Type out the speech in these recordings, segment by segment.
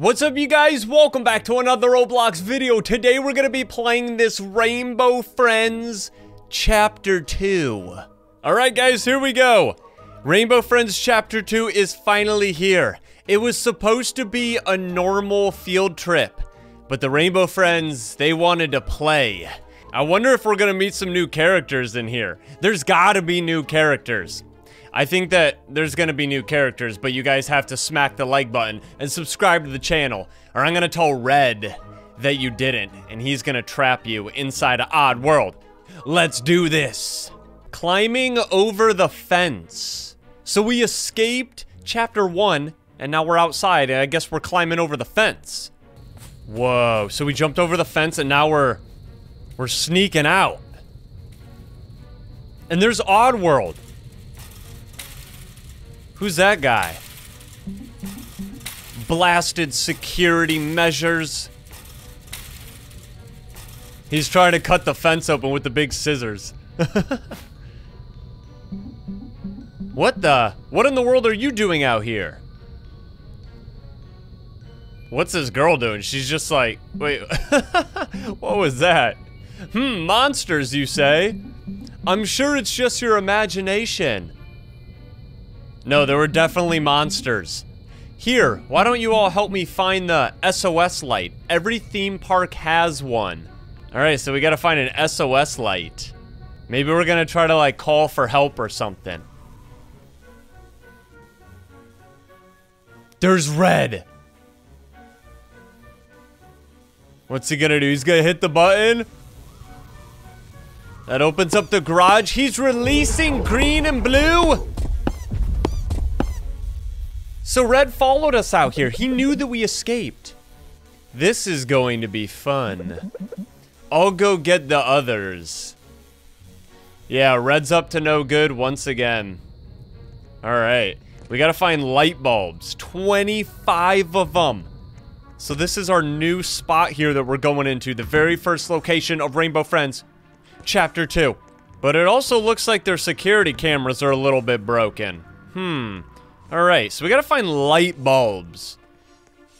What's up you guys? Welcome back to another Roblox video. Today we're gonna be playing this Rainbow Friends Chapter 2. Alright guys, here we go. Rainbow Friends Chapter 2 is finally here. It was supposed to be a normal field trip, but the Rainbow Friends, they wanted to play. I wonder if we're gonna meet some new characters in here. There's gotta be new characters. I think that there's gonna be new characters, but you guys have to smack the like button and subscribe to the channel, or I'm gonna tell Red that you didn't, and he's gonna trap you inside an odd world. Let's do this. Climbing over the fence. So we escaped chapter one, and now we're outside, and I guess we're climbing over the fence. Whoa, so we jumped over the fence, and now we're, we're sneaking out. And there's Oddworld. Who's that guy? Blasted security measures. He's trying to cut the fence open with the big scissors. what the? What in the world are you doing out here? What's this girl doing? She's just like, wait, what was that? Hmm, monsters, you say? I'm sure it's just your imagination. No, there were definitely monsters. Here, why don't you all help me find the SOS light? Every theme park has one. Alright, so we gotta find an SOS light. Maybe we're gonna try to like call for help or something. There's red. What's he gonna do? He's gonna hit the button. That opens up the garage. He's releasing green and blue. So Red followed us out here. He knew that we escaped. This is going to be fun. I'll go get the others. Yeah, Red's up to no good once again. Alright. We gotta find light bulbs. 25 of them. So this is our new spot here that we're going into. The very first location of Rainbow Friends. Chapter 2. But it also looks like their security cameras are a little bit broken. Hmm. Alright, so we gotta find light bulbs.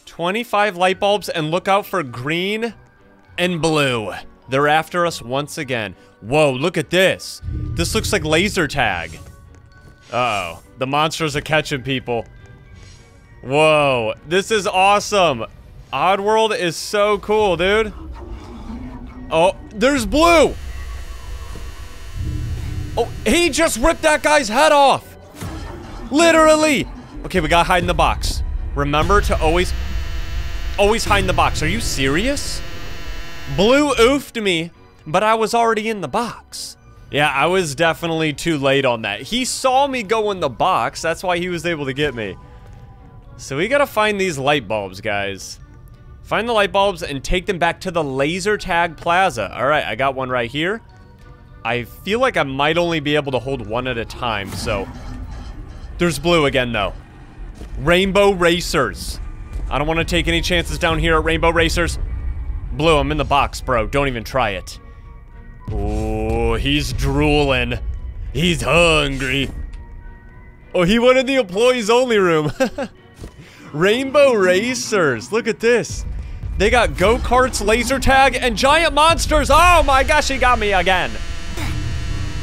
25 light bulbs and look out for green and blue. They're after us once again. Whoa, look at this. This looks like laser tag. Uh oh The monsters are catching people. Whoa, this is awesome. Oddworld is so cool, dude. Oh, there's blue. Oh, he just ripped that guy's head off. Literally! Okay, we gotta hide in the box. Remember to always... Always hide in the box. Are you serious? Blue oofed me, but I was already in the box. Yeah, I was definitely too late on that. He saw me go in the box. That's why he was able to get me. So we gotta find these light bulbs, guys. Find the light bulbs and take them back to the laser tag plaza. All right, I got one right here. I feel like I might only be able to hold one at a time, so there's blue again, though. Rainbow Racers. I don't want to take any chances down here at Rainbow Racers. Blue, I'm in the box, bro. Don't even try it. Oh, he's drooling. He's hungry. Oh, he went in the employees only room. Rainbow Racers. Look at this. They got go-karts, laser tag, and giant monsters. Oh my gosh, he got me again.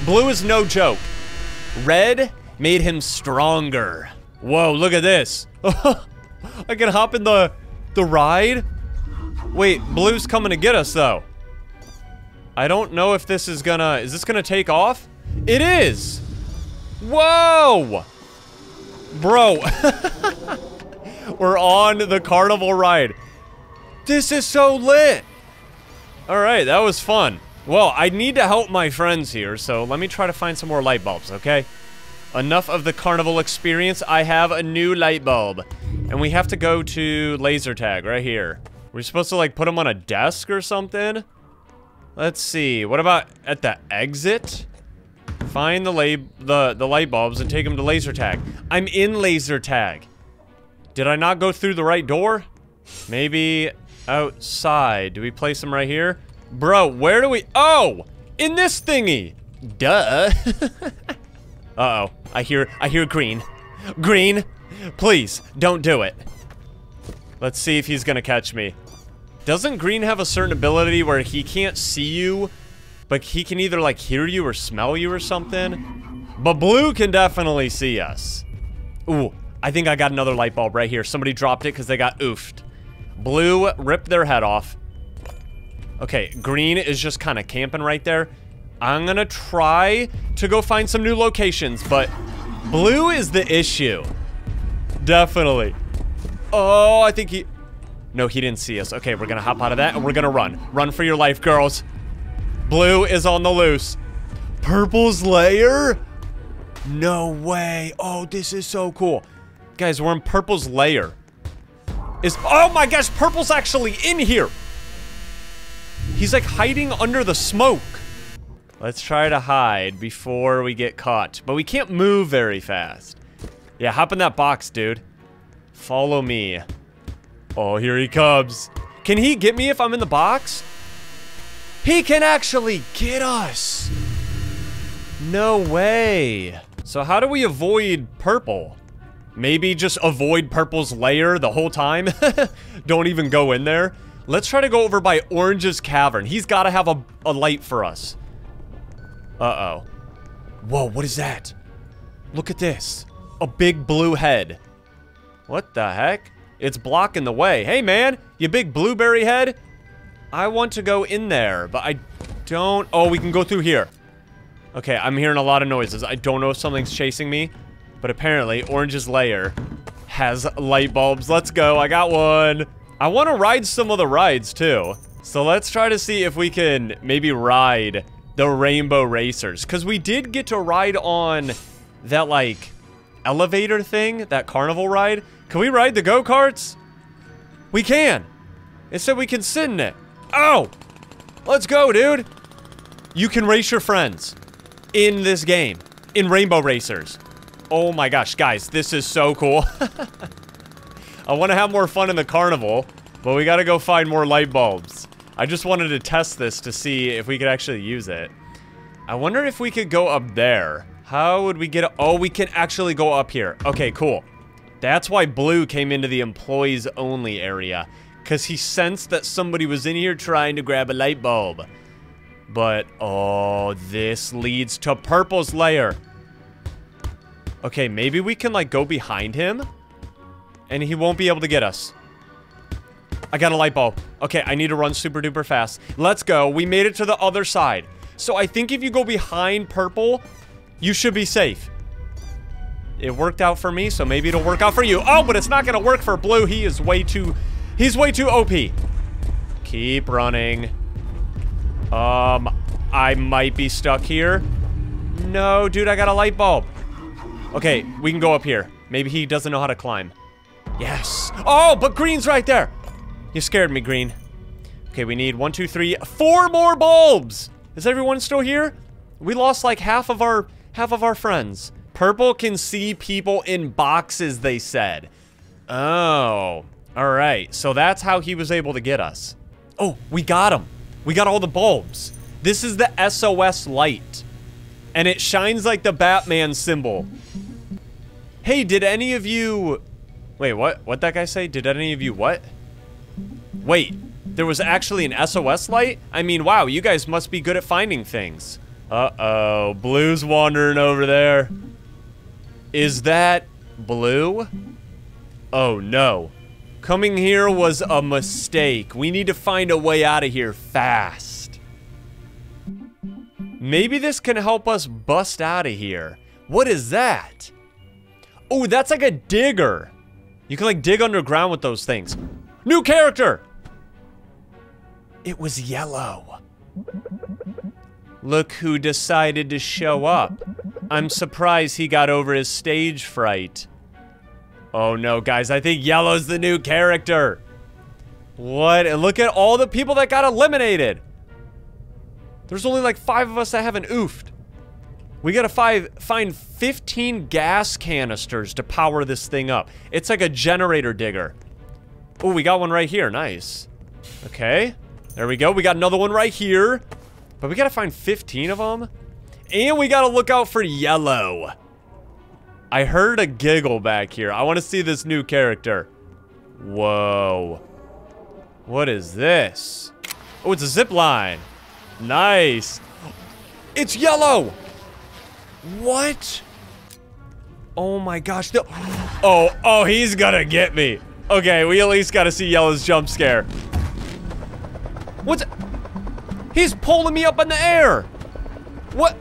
Blue is no joke. Red made him stronger. Whoa, look at this. I can hop in the, the ride? Wait, Blue's coming to get us, though. I don't know if this is gonna... Is this gonna take off? It is! Whoa! Bro. We're on the carnival ride. This is so lit! Alright, that was fun. Well, I need to help my friends here, so let me try to find some more light bulbs, okay? Enough of the carnival experience. I have a new light bulb. And we have to go to laser tag right here. We're supposed to like put them on a desk or something. Let's see. What about at the exit? Find the, the, the light bulbs and take them to laser tag. I'm in laser tag. Did I not go through the right door? Maybe outside. Do we place them right here? Bro, where do we- Oh! In this thingy! Duh. Uh oh I hear, I hear green. Green, please, don't do it. Let's see if he's gonna catch me. Doesn't green have a certain ability where he can't see you, but he can either like hear you or smell you or something? But blue can definitely see us. Ooh, I think I got another light bulb right here. Somebody dropped it because they got oofed. Blue ripped their head off. Okay, green is just kind of camping right there. I'm gonna try to go find some new locations, but blue is the issue. Definitely. Oh, I think he... No, he didn't see us. Okay, we're gonna hop out of that and we're gonna run. Run for your life, girls. Blue is on the loose. Purple's lair? No way. Oh, this is so cool. Guys, we're in Purple's lair. Is... Oh my gosh, Purple's actually in here. He's like hiding under the smoke. Let's try to hide before we get caught. But we can't move very fast. Yeah, hop in that box, dude. Follow me. Oh, here he comes. Can he get me if I'm in the box? He can actually get us. No way. So how do we avoid purple? Maybe just avoid purple's lair the whole time? Don't even go in there? Let's try to go over by Orange's Cavern. He's got to have a, a light for us. Uh-oh. Whoa, what is that? Look at this. A big blue head. What the heck? It's blocking the way. Hey, man, you big blueberry head. I want to go in there, but I don't... Oh, we can go through here. Okay, I'm hearing a lot of noises. I don't know if something's chasing me, but apparently Orange's lair has light bulbs. Let's go. I got one. I want to ride some of the rides, too. So let's try to see if we can maybe ride the Rainbow Racers. Because we did get to ride on that, like, elevator thing, that carnival ride. Can we ride the go-karts? We can. It said we can sit in it. Oh! Let's go, dude. You can race your friends in this game. In Rainbow Racers. Oh my gosh, guys, this is so cool. I want to have more fun in the carnival, but we got to go find more light bulbs. I just wanted to test this to see if we could actually use it. I wonder if we could go up there. How would we get... Oh, we can actually go up here. Okay, cool. That's why Blue came into the employees only area. Because he sensed that somebody was in here trying to grab a light bulb. But, oh, this leads to Purple's lair. Okay, maybe we can, like, go behind him? And he won't be able to get us. I got a light bulb. Okay, I need to run super duper fast. Let's go. We made it to the other side. So I think if you go behind purple, you should be safe. It worked out for me, so maybe it'll work out for you. Oh, but it's not gonna work for blue. He is way too... He's way too OP. Keep running. Um, I might be stuck here. No, dude, I got a light bulb. Okay, we can go up here. Maybe he doesn't know how to climb. Yes. Oh, but green's right there. You scared me, green. Okay, we need one, two, three, four more bulbs. Is everyone still here? We lost like half of our half of our friends. Purple can see people in boxes, they said. Oh. Alright, so that's how he was able to get us. Oh, we got him. We got all the bulbs. This is the SOS light. And it shines like the Batman symbol. Hey, did any of you... Wait, what? What that guy say? Did any of you what? Wait, there was actually an SOS light? I mean, wow, you guys must be good at finding things. Uh-oh, Blue's wandering over there. Is that Blue? Oh, no. Coming here was a mistake. We need to find a way out of here fast. Maybe this can help us bust out of here. What is that? Oh, that's like a digger. You can like dig underground with those things. New character! It was yellow. Look who decided to show up. I'm surprised he got over his stage fright. Oh no, guys, I think Yellow's the new character. What? And look at all the people that got eliminated. There's only like five of us that haven't oofed. We gotta five, find 15 gas canisters to power this thing up. It's like a generator digger. Oh, we got one right here. Nice. Okay. There we go. We got another one right here. But we gotta find 15 of them. And we gotta look out for yellow. I heard a giggle back here. I want to see this new character. Whoa. What is this? Oh, it's a zip line. Nice. It's yellow. What? Oh my gosh. No. Oh, oh, he's gonna get me. Okay, we at least gotta see Yellow's jump scare. What's... He's pulling me up in the air. What?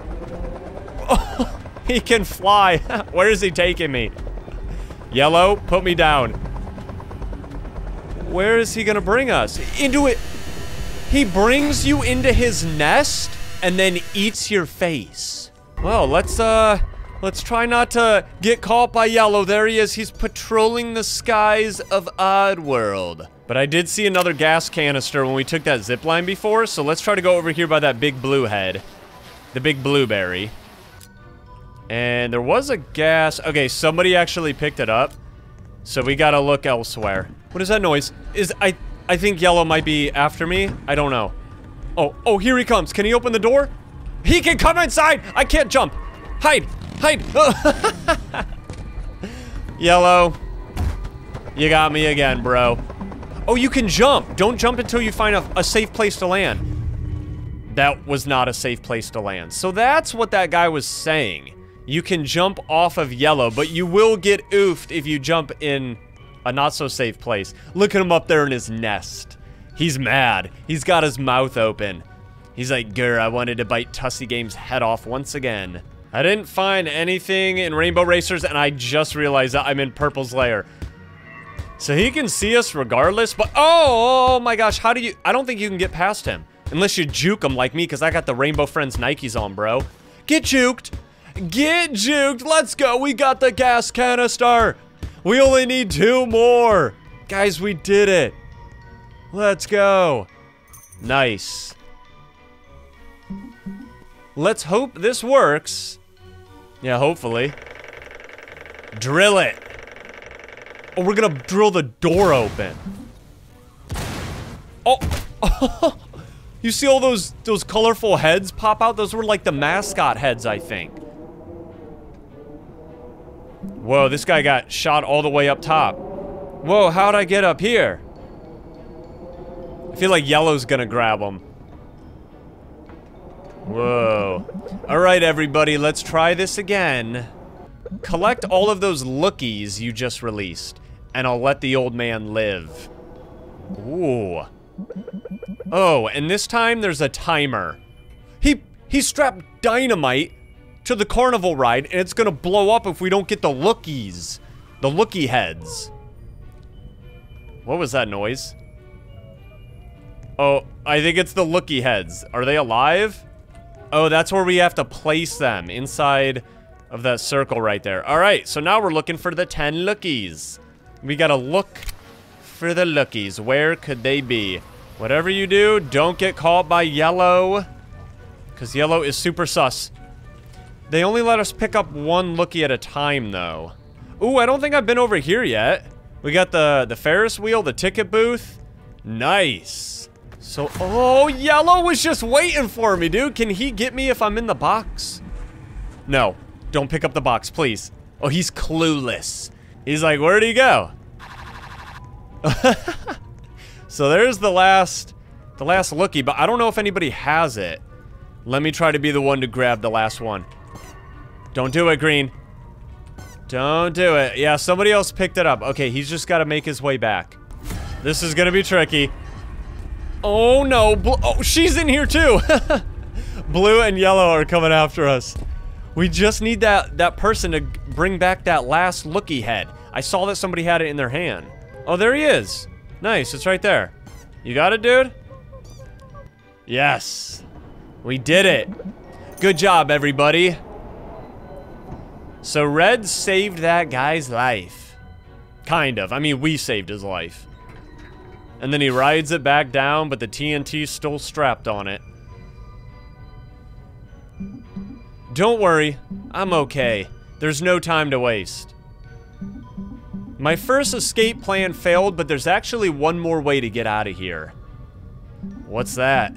Oh, he can fly. Where is he taking me? Yellow, put me down. Where is he gonna bring us? Into it. He brings you into his nest and then eats your face. Well, let's, uh, let's try not to get caught by Yellow. There he is. He's patrolling the skies of Oddworld. But I did see another gas canister when we took that zip line before, so let's try to go over here by that big blue head. The big blueberry. And there was a gas... Okay, somebody actually picked it up. So we gotta look elsewhere. What is that noise? Is... I... I think Yellow might be after me. I don't know. Oh, oh, here he comes. Can he open the door? He can come inside! I can't jump! Hide! Hide! Yellow. You got me again, bro. Oh, you can jump. Don't jump until you find a, a, safe place to land. That was not a safe place to land. So that's what that guy was saying. You can jump off of yellow, but you will get oofed if you jump in a not-so-safe place. Look at him up there in his nest. He's mad. He's got his mouth open. He's like, grr, I wanted to bite Tussy Game's head off once again. I didn't find anything in Rainbow Racers, and I just realized that I'm in Purple's lair. So he can see us regardless, but oh, oh my gosh, how do you, I don't think you can get past him. Unless you juke him like me, because I got the Rainbow Friends Nikes on, bro. Get juked. Get juked. Let's go. We got the gas canister. We only need two more. Guys, we did it. Let's go. Nice. Let's hope this works. Yeah, hopefully. Drill it. Oh, we're gonna drill the door open. Oh, you see all those those colorful heads pop out? Those were like the mascot heads, I think. Whoa, this guy got shot all the way up top. Whoa, how'd I get up here? I feel like yellow's gonna grab him. Whoa. Alright, everybody, let's try this again. Collect all of those lookies you just released and I'll let the old man live. Ooh. Oh, and this time there's a timer. He he strapped dynamite to the carnival ride, and it's gonna blow up if we don't get the lookies. The lookie heads. What was that noise? Oh, I think it's the lookie heads. Are they alive? Oh, that's where we have to place them, inside of that circle right there. All right, so now we're looking for the 10 lookies. We gotta look for the lookies. Where could they be? Whatever you do, don't get caught by yellow. Because yellow is super sus. They only let us pick up one lookie at a time, though. Ooh, I don't think I've been over here yet. We got the, the Ferris wheel, the ticket booth. Nice. So, oh, yellow was just waiting for me, dude. Can he get me if I'm in the box? No. Don't pick up the box, please. Oh, he's clueless. He's like, where'd he go? so there's the last, the last lookie, but I don't know if anybody has it. Let me try to be the one to grab the last one. Don't do it, Green. Don't do it. Yeah, somebody else picked it up. Okay, he's just got to make his way back. This is going to be tricky. Oh, no. Bl oh, she's in here, too. Blue and yellow are coming after us. We just need that, that person to bring back that last lookie head. I saw that somebody had it in their hand. Oh, there he is. Nice, it's right there. You got it, dude? Yes. We did it. Good job, everybody. So Red saved that guy's life. Kind of. I mean, we saved his life. And then he rides it back down, but the TNT's still strapped on it. Don't worry. I'm okay. There's no time to waste. My first escape plan failed, but there's actually one more way to get out of here. What's that?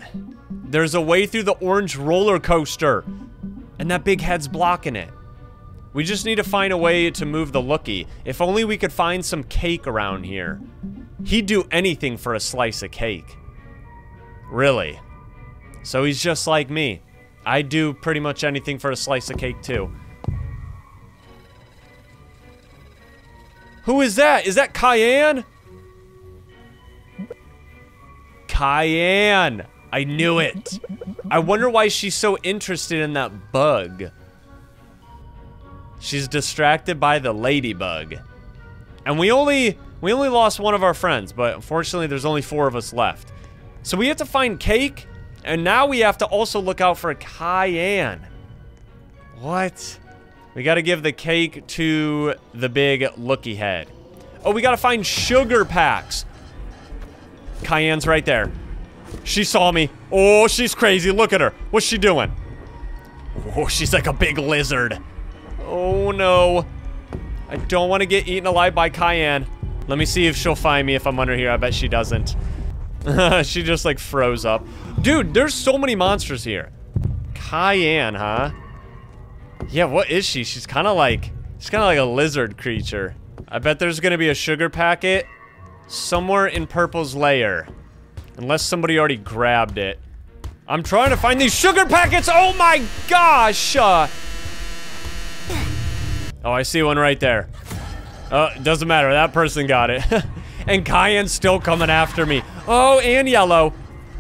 There's a way through the orange roller coaster. And that big head's blocking it. We just need to find a way to move the lookie. If only we could find some cake around here. He'd do anything for a slice of cake. Really. So he's just like me. I'd do pretty much anything for a slice of cake too. Who is that? Is that Cyan? Cyan. I knew it. I wonder why she's so interested in that bug. She's distracted by the ladybug. And we only we only lost one of our friends, but unfortunately there's only four of us left. So we have to find Cake, and now we have to also look out for Cyan. What? We gotta give the cake to the big lookie head. Oh, we gotta find sugar packs. Cyan's right there. She saw me. Oh, she's crazy. Look at her. What's she doing? Oh, she's like a big lizard. Oh, no. I don't want to get eaten alive by Cyan. Let me see if she'll find me if I'm under here. I bet she doesn't. she just, like, froze up. Dude, there's so many monsters here. Cyan, huh? Yeah, what is she? She's kind of like... She's kind of like a lizard creature. I bet there's to be a sugar packet somewhere in Purple's lair. Unless somebody already grabbed it. I'm trying to find these sugar packets! Oh my gosh! Uh, oh, I see one right there. Uh, doesn't matter. That person got it. and Cyan's still coming after me. Oh, and yellow.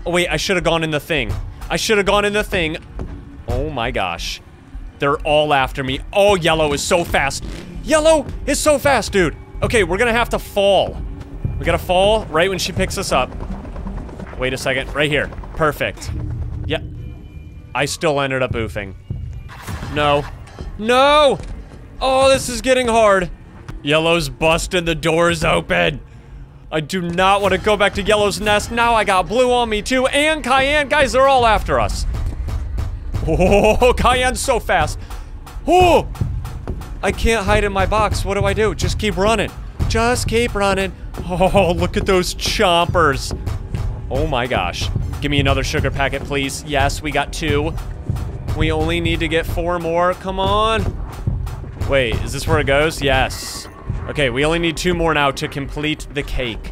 Oh, wait. I should have gone in the thing. I should have gone in the thing. Oh my gosh. They're all after me. Oh, yellow is so fast. Yellow is so fast, dude. Okay, we're gonna have to fall. We gotta fall right when she picks us up. Wait a second. Right here. Perfect. Yep. I still ended up oofing. No. No! Oh, this is getting hard. Yellow's busting the doors open. I do not want to go back to Yellow's nest. Now I got Blue on me too, and Cyan. Guys, they're all after us. Oh, Cyan's so fast. Oh! I can't hide in my box. What do I do? Just keep running. Just keep running. Oh, look at those chompers. Oh my gosh. Give me another sugar packet, please. Yes, we got two. We only need to get four more. Come on. Wait, is this where it goes? Yes. Okay, we only need two more now to complete the cake.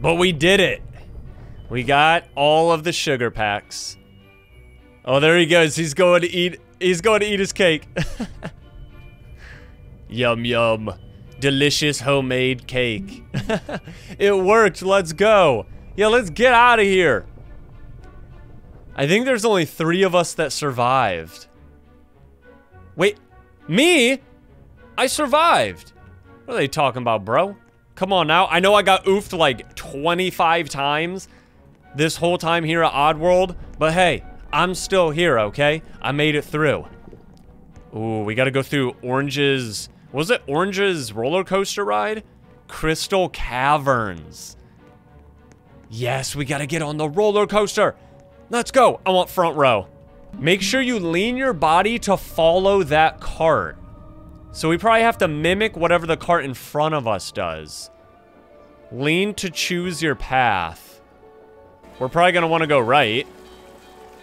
But we did it. We got all of the sugar packs. Oh, there he goes. He's going to eat. He's going to eat his cake. yum, yum. Delicious homemade cake. it worked. Let's go. Yeah, let's get out of here. I think there's only three of us that survived. Wait, me? I survived. What are they talking about, bro? Come on now. I know I got oofed like 25 times this whole time here at Oddworld, but hey, I'm still here, okay? I made it through. Ooh, we gotta go through Orange's... Was it Orange's roller coaster ride? Crystal Caverns. Yes, we gotta get on the roller coaster. Let's go. I want front row. Make sure you lean your body to follow that cart. So we probably have to mimic whatever the cart in front of us does. Lean to choose your path. We're probably gonna want to go right.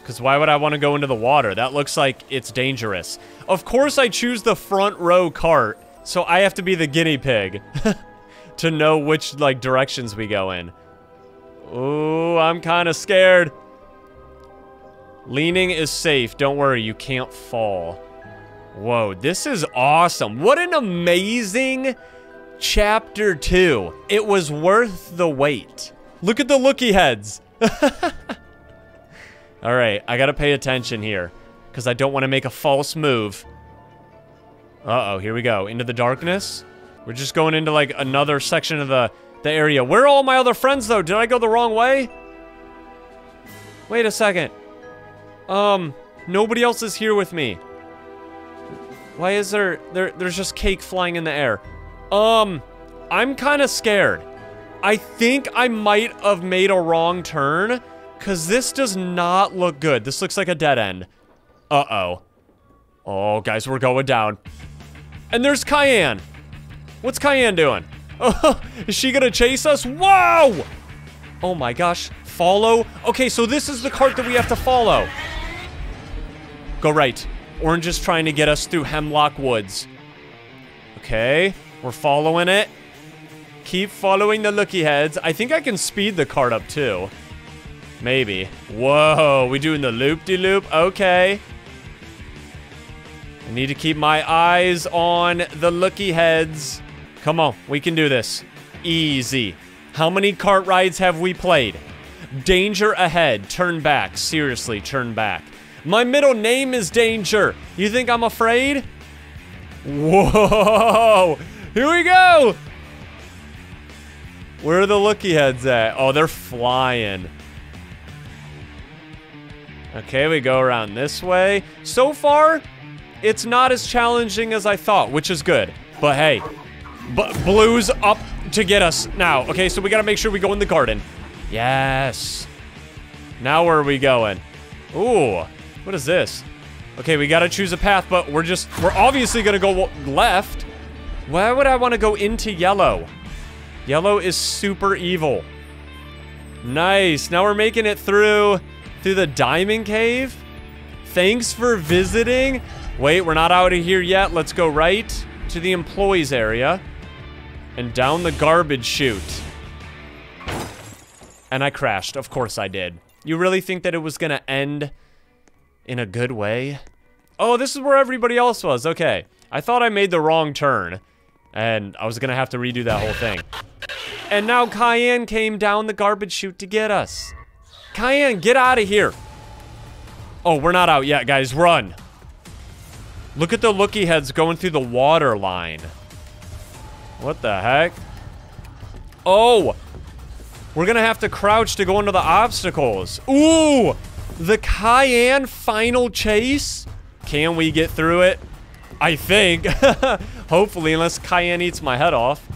Because why would I want to go into the water? That looks like it's dangerous. Of course I choose the front row cart. So I have to be the guinea pig. to know which, like, directions we go in. Ooh, I'm kind of scared. Leaning is safe. Don't worry, you can't fall. Whoa, this is awesome. What an amazing chapter two. It was worth the wait. Look at the lookie heads. All right, I gotta pay attention here because I don't want to make a false move. Uh-oh, here we go. Into the darkness. We're just going into like another section of the the area. Where are all my other friends, though? Did I go the wrong way? Wait a second. Um, nobody else is here with me. Why is there, there there's just cake flying in the air? Um, I'm kind of scared. I think I might have made a wrong turn, because this does not look good. This looks like a dead end. Uh-oh. Oh, guys, we're going down. And there's Cyan. What's Cyan doing? Oh, is she gonna chase us? Whoa! Oh my gosh. Follow? Okay, so this is the cart that we have to follow. Go right. Orange is trying to get us through Hemlock Woods. Okay, we're following it. Keep following the lookie heads. I think I can speed the cart up too. Maybe. Whoa, we doing the loop-de-loop? Okay. I need to keep my eyes on the lookie heads. Come on, we can do this. Easy. How many cart rides have we played? Danger ahead. Turn back. Seriously, turn back. My middle name is Danger. You think I'm afraid? Whoa! Here we go! Where are the lookie heads at? Oh, they're flying. Okay, we go around this way. So far, it's not as challenging as I thought, which is good. But hey, but blue's up to get us now. Okay, so we gotta make sure we go in the garden. Yes. Now where are we going? Ooh, what is this? Okay, we gotta choose a path, but we're just, we're obviously gonna go left. Why would I want to go into yellow? Yellow is super evil. Nice, now we're making it through, through the diamond cave. Thanks for visiting. Wait, we're not out of here yet. Let's go right to the employees area and down the garbage chute. And I crashed. Of course I did. You really think that it was gonna end in a good way? Oh, this is where everybody else was. Okay. I thought I made the wrong turn. And I was gonna have to redo that whole thing. And now Cyan came down the garbage chute to get us. Cyan, get out of here. Oh, we're not out yet, guys. Run. Look at the lookie heads going through the water line. What the heck? Oh! We're gonna have to crouch to go into the obstacles. Ooh! The Cyan final chase? Can we get through it? I think. Hopefully, unless Cyan eats my head off.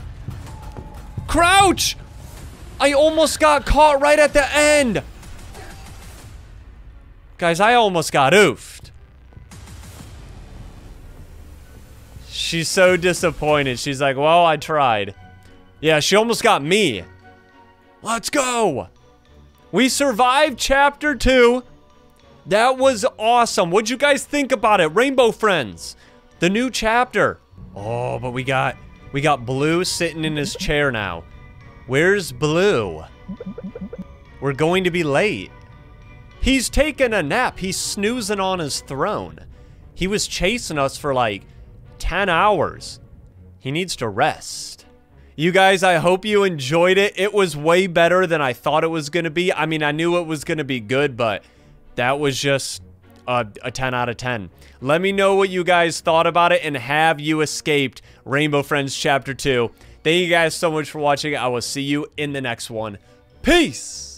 Crouch! I almost got caught right at the end! Guys, I almost got oofed. She's so disappointed. She's like, well, I tried. Yeah, she almost got me. Let's go. We survived chapter two. That was awesome. What'd you guys think about it? Rainbow Friends, the new chapter. Oh, but we got, we got Blue sitting in his chair now. Where's Blue? We're going to be late. He's taking a nap. He's snoozing on his throne. He was chasing us for like 10 hours. He needs to rest. You guys, I hope you enjoyed it. It was way better than I thought it was going to be. I mean, I knew it was going to be good, but that was just a, a 10 out of 10. Let me know what you guys thought about it and have you escaped Rainbow Friends Chapter 2. Thank you guys so much for watching. I will see you in the next one. Peace!